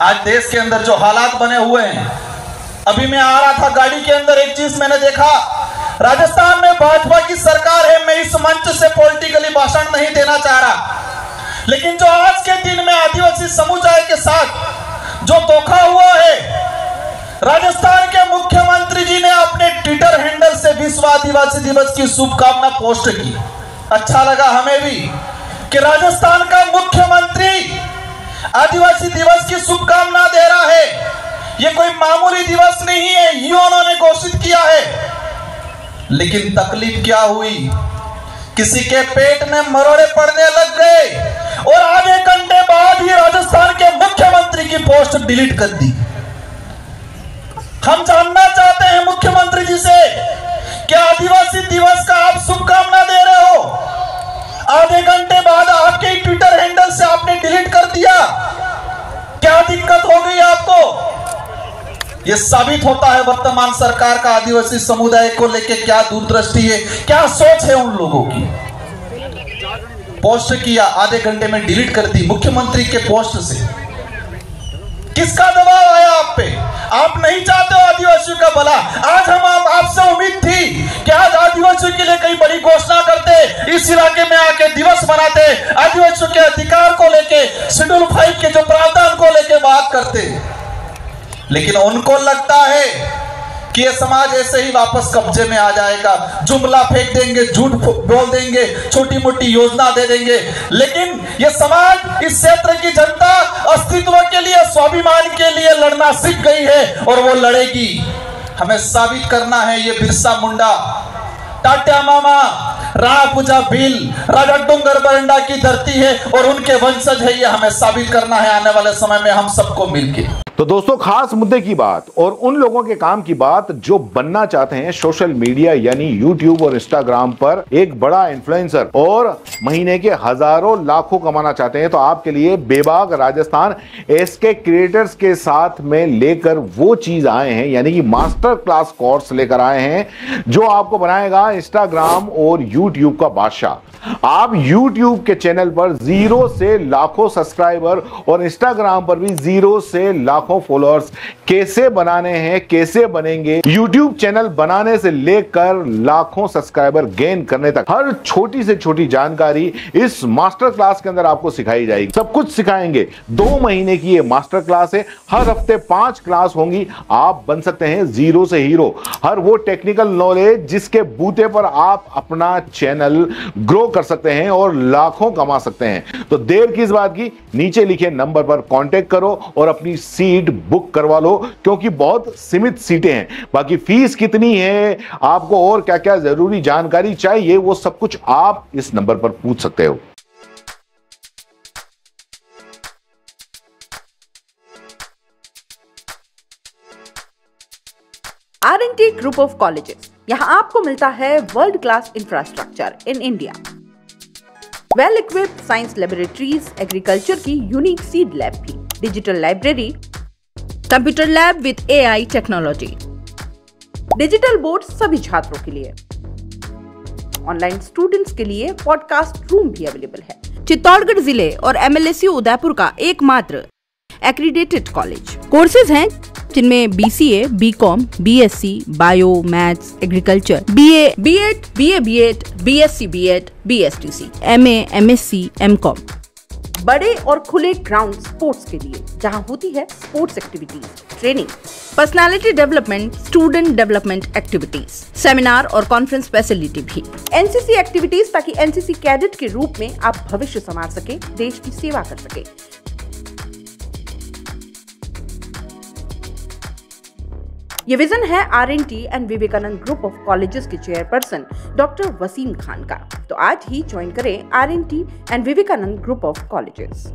आज देश के अंदर जो हालात बने हुए हैं, अभी मैं आ रहा था गाड़ी के अंदर, एक चीज़ मैंने देखा, राजस्थान में भाजपा की सरकार है, मैं इस मंच से पॉलिटिकली भाषण नहीं देना चाह रहा। लेकिन जो आज के दिन में आदिवासी समुदाय के साथ जो धोखा हुआ है, राजस्थान के मुख्यमंत्री जी ने अपने ट्विटर हैंडल से विश्व आदिवासी दिवस की शुभकामना पोस्ट की। अच्छा लगा हमें भी कि राजस्थान का मुख्यमंत्री आदिवासी दिवस की शुभकामना दे रहा है। ये कोई मामूली दिवस नहीं है, ये उन्होंने घोषित किया है। लेकिन तकलीफ़ क्या हुई? किसी के पेट में मरोड़े पड़ने लग गए और आधे घंटे बाद ही राजस्थान के मुख्यमंत्री की पोस्ट डिलीट कर दी। हम जानना चाहते हैं मुख्यमंत्री जी से दिक्कत हो गई आपको। ये साबित होता है वर्तमान सरकार का आदिवासी समुदाय को लेके क्या दूरदृष्टि है, क्या सोच है उन लोगों की। पोस्ट किया आधे घंटे में डिलीट कर दी मुख्यमंत्री के पोस्ट से। किसका दबाव आया आप पे? आप नहीं चाहते हो आदिवासियों का भला। लेकिन उनको लगता है कि ये समाज ऐसे ही वापस कब्जे में आ जाएगा। जुमला फेंक देंगे, झूठ बोल देंगे छोटी मोटी योजना दे देंगे। लेकिन ये समाज इस क्षेत्र की जनता अस्तित्व के लिए, स्वाभिमान के लिए लड़ना सीख गई है और वो लड़ेगी। हमें साबित करना है ये बिरसा मुंडा। टाटा मामा राणा पूजा भील राजा डूंगर बरंडा की धरती है और उनके वंशज है, ये हमें साबित करना है। आने वाले समय में हम सबको मिलकर तो दोस्तों, खास मुद्दे की बात और उन लोगों के काम की बात जो बनना चाहते हैं सोशल मीडिया यानी यूट्यूब और इंस्टाग्राम पर एक बड़ा इन्फ्लुएंसर और महीने के हज़ारों लाखों कमाना चाहते हैं तो आपके लिए बेबाग राजस्थान एसके क्रिएटर्स के साथ में लेकर वो चीज़ आए हैं, यानी कि मास्टर क्लास कोर्स लेकर आए हैं, जो आपको बनाएगा इंस्टाग्राम और यूट्यूब का बादशाह। आप YouTube के चैनल पर ज़ीरो से लाखों सब्सक्राइबर और इंस्टाग्राम पर भी ज़ीरो से लाखों फॉलोअर्स कैसे बनाने हैं, कैसे बनेंगे? यूट्यूब चैनल बनाने से लेकर लाखों सब्सक्राइबर गेन करने तक हर छोटी से छोटी जानकारी इस मास्टर क्लास के अंदर आपको सिखाई जाएगी। सब कुछ सिखाएँगे। दो महीने की ये मास्टर क्लास है। हर हफ़्ते पाँच क्लास होंगी। आप बन सकते हैं ज़ीरो से हीरो हर वो टेक्निकल नॉलेज जिसके बूते पर आप अपना चैनल ग्रो कर सकते हैं और लाखों कमा सकते हैं। तो देर किस बात की? नीचे लिखे नंबर पर कॉन्टेक्ट करो और अपनी सीट बुक करवा लो, क्योंकि बहुत सीमित सीटें हैं। बाकी फ़ीस कितनी है, आपको और क्या क्या ज़रूरी जानकारी चाहिए, वो सब कुछ आप इस नंबर पर पूछ सकते हो। R N T group of colleges यहाँ आपको मिलता है world class infrastructure in India well equipped science laboratories agriculture की यूनिक सीड लैब भी। Digital library computer lab with AI technology. Digital board सभी छात्रों के लिए। ऑनलाइन स्टूडेंट्स के लिए पॉडकास्ट रूम भी अवेलेबल है। चित्तौड़गढ़ ज़िले और एमएलएसयू उदयपुर का एकमात्र एक्रीडेटेड कॉलेज कोर्सेज हैं, जिनमें B C A B com B S C bio maths agriculture B A B Ed B A B Ed B S C B Ed B S T C M A M S C M com बड़े और खुले ground sports के लिए, जहाँ होती है sports activities training personality development student development activities seminar और conference facility भी। एनसीसी एक्टिविटीज़ ताकि एनसीसी कैडेट के रूप में आप भविष्य संवार सके, देश की सेवा कर सके। ये विजन है R N T and Vivekanand group of colleges के चेयरपर्सन डॉक्टर वसीम खान का तो आज ही ज्वाइन करें R N T and Vivekanand group of colleges